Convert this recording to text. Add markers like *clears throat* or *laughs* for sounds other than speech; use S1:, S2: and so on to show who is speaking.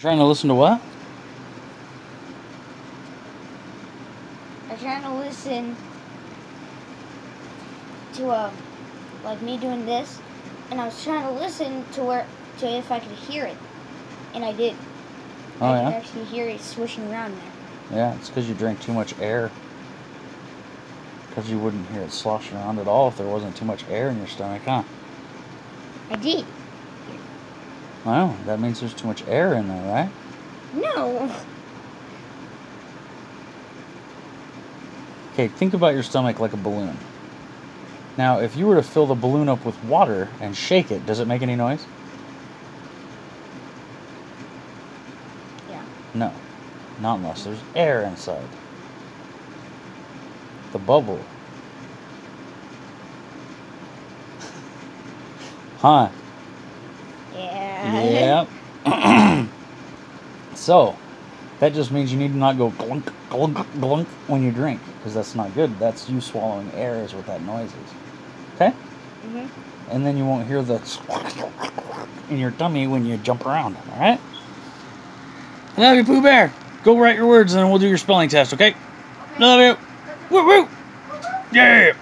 S1: Trying to listen to what?
S2: I'm trying to listen to uh, like me doing this, and I was trying to listen to where to if I could hear it, and I did.
S1: Oh
S2: I could
S1: yeah.
S2: actually hear it swishing around there.
S1: Yeah, it's because you drink too much air. Because you wouldn't hear it sloshing around at all if there wasn't too much air in your stomach, huh?
S2: I did.
S1: Well, that means there's too much air in there, right?
S2: No.
S1: Okay, think about your stomach like a balloon. Now, if you were to fill the balloon up with water and shake it, does it make any noise?
S2: Yeah.
S1: No, not unless there's air inside. The bubble. *laughs* Huh?
S2: Yeah.
S1: Yep. *clears throat* so, that just means you need to not go glunk, glunk, glunk when you drink, because that's not good. That's you swallowing air, is what that noise is. Okay?
S2: Mhm.
S1: And then you won't hear the in your tummy when you jump around, alright? I love you, Pooh Bear. Go write your words and then we'll do your spelling test, okay? Love you. Woo woo. Yeah.